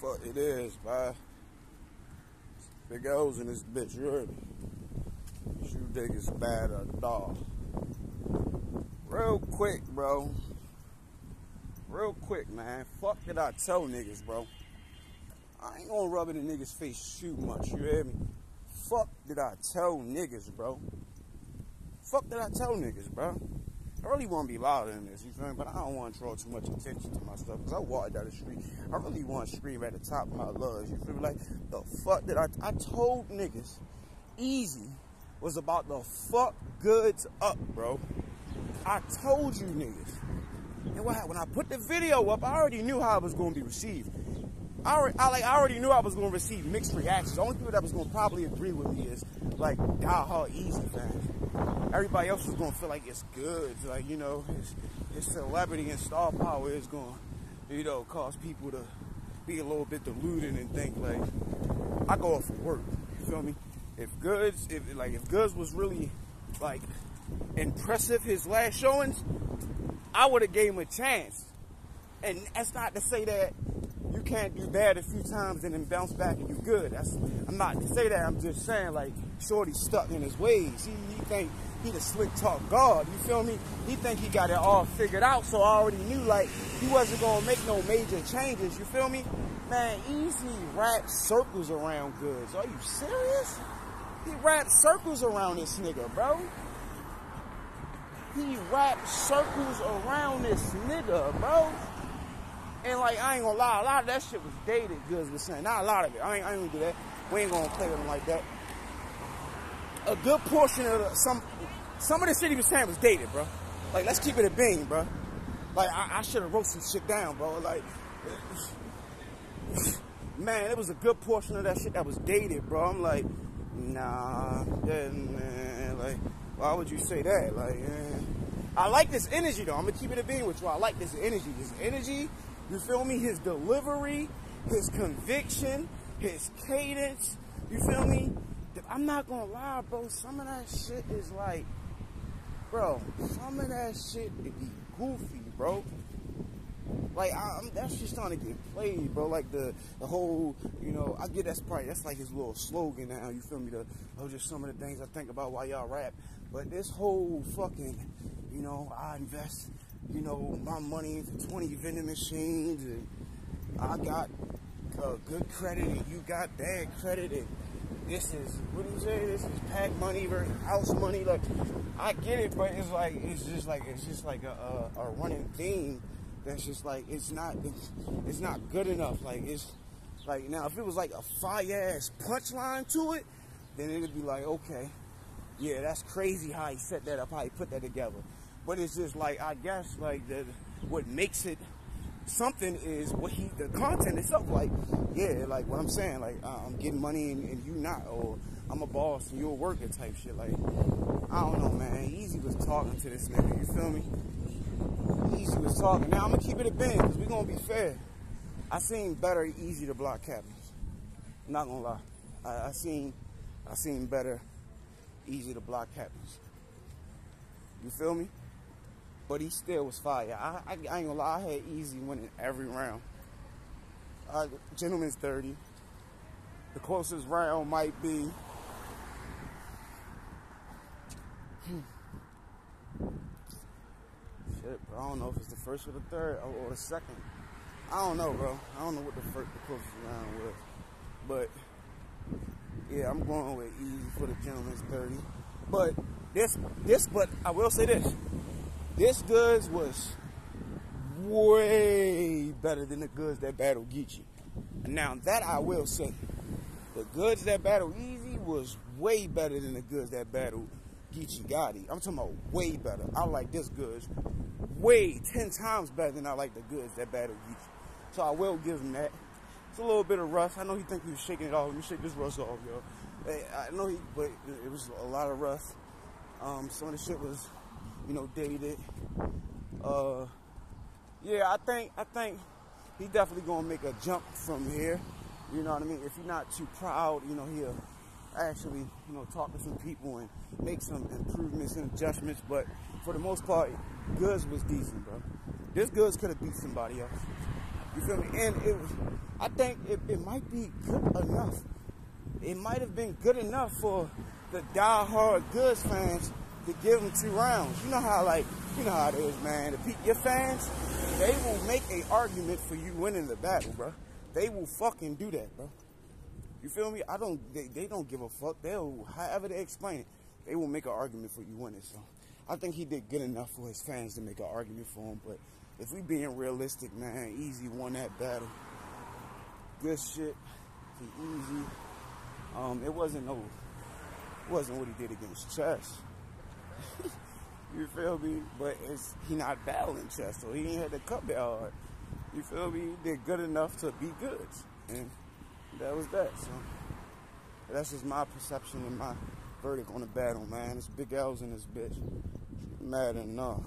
fuck it is, bro. Big O's in this bitch, you heard me? You it's bad or dog. Real quick, bro. Real quick, man. Fuck did I tell niggas, bro? I ain't gonna rub in niggas' face too much, you hear me? Fuck did I tell niggas, bro? Fuck did I tell niggas, bro? I really want to be louder than this, you feel me? But I don't want to draw too much attention to my stuff because I walk down the street. I really want to scream at the top of my lungs, you feel me? Like, the fuck did I, I told niggas, Eazy was about the fuck Goodz up, bro. I told you niggas. And what, when I put the video up, I already knew how it was going to be received. I already, I, like, I already knew I was going to receive mixed reactions. The only people that was going to probably agree with me is, like, Die Hard Eazy fans everybody else is gonna feel like it's good. Like, you know, his, his celebrity and star power is gonna, you know, cause people to be a little bit deluded and think like, I go off for work. You feel me? If Goodz, if like if Goodz was really like impressive his last showings, I would have gave him a chance. And that's not to say that you can't do bad a few times and then bounce back and you good. That's I'm not to say that. I'm just saying like Shorty stuck in his ways. He, he think he the slick talk God. You feel me? He think he got it all figured out. So I already knew like he wasn't gonna make no major changes. You feel me? Man, Eazy wrap circles around Goodz. Are you serious? He wrapped circles around this nigga, bro. He wrapped circles around this nigga, bro. And like I ain't gonna lie, a lot of that shit was dated, Goodz was saying. Not a lot of it. I ain't, I ain't gonna do that. We ain't gonna play with him like that. A good portion of the, some some of the shit he was saying was dated, bro. Like let's keep it a bean, bro. Like I, I should have wrote some shit down, bro. Like man, it was a good portion of that shit that was dated, bro. I'm like, nah, man, like why would you say that? Like. I like this energy though. I'm gonna keep it a bean with you. I like this energy. This energy you feel me? His delivery, his conviction, his cadence. You feel me? I'm not gonna lie, bro. Some of that shit is like, bro. Some of that shit it be goofy, bro. Like I'm, that's just trying to get played, bro. Like the the whole, you know, I get that's probably that's like his little slogan now. You feel me? The those just some of the things I think about while y'all rap. But this whole fucking, you know, I invest you know, my money into 20 vending machines and I got uh, good credit and you got bad credit and this is, what do you say, this is pack money versus house money. Like, I get it, but it's like, it's just like, it's just like a, a, a running theme that's just like, it's not, it's, it's not good enough. Like, it's, like, now if it was like a fire ass punchline to it, then it'd be like, okay, yeah, that's crazy how he set that up, how he put that together. But it's just like I guess like the what makes it something is what he the content itself. Like yeah, like what I'm saying. Like uh, I'm getting money and, and, you not, or I'm a boss and you're a worker type shit. Like I don't know, man. Eazy was talking to this nigga. You feel me? Eazy was talking. Now I'm gonna keep it a band because we gonna be fair. I seen better Eazy to block captains. Not gonna lie. I, I seen I seen better Eazy to block captains. You feel me? but he still was fire. I, I, I ain't gonna lie, I had Eazy winning every round. Uh, gentleman's 30. The closest round might be. Shit, bro. I don't know if it's the first or the third or, or the second. I don't know, bro. I don't know what the first, the closest round was, but yeah, I'm going with Eazy for the gentleman's 30. But this, this, but I will say this: this Goodz was way better than the Goodz that battled Geechee. Now that I will say, the Goodz that battled Eazy was way better than the Goodz that battled Geechee Gotti. I'm talking about way better. I like this Goodz way ten times better than I like the Goodz that battled Geechee. So I will give him that. A little bit of rust. I know he think he was shaking it off. Let me shake this rust off, yo. I know he, but it was a lot of rust. Um, some of the shit was you know, dated. Uh, yeah, I think I think he definitely gonna make a jump from here. You know what I mean? If he's not too proud, you know, he'll actually, you know, talk to some people and make some improvements and adjustments. But for the most part, Goodz was decent, bro. This Goodz could have beat somebody else. You feel me? And it was, I think it, it might be good enough. It might have been good enough for the die-hard Goodz fans to give him two rounds. You know how like you know how it is, man. The, your fans, they will make an argument for you winning the battle, bro. They will fucking do that, bro. You feel me? I don't. They, they don't give a fuck. They'll however they explain it, they will make an argument for you winning. So I think he did good enough for his fans to make an argument for him. But if we being realistic, man, Eazy won that battle. Good shit. He easy. Um, it wasn't no. It wasn't what he did against Chess. you feel me? But it's he not battling Chess, so he ain't had to cut that hard. You feel me? He did good enough to be good, and that was that. So that's just my perception and my verdict on the battle, man. It's big L's in this bitch. Mad enough.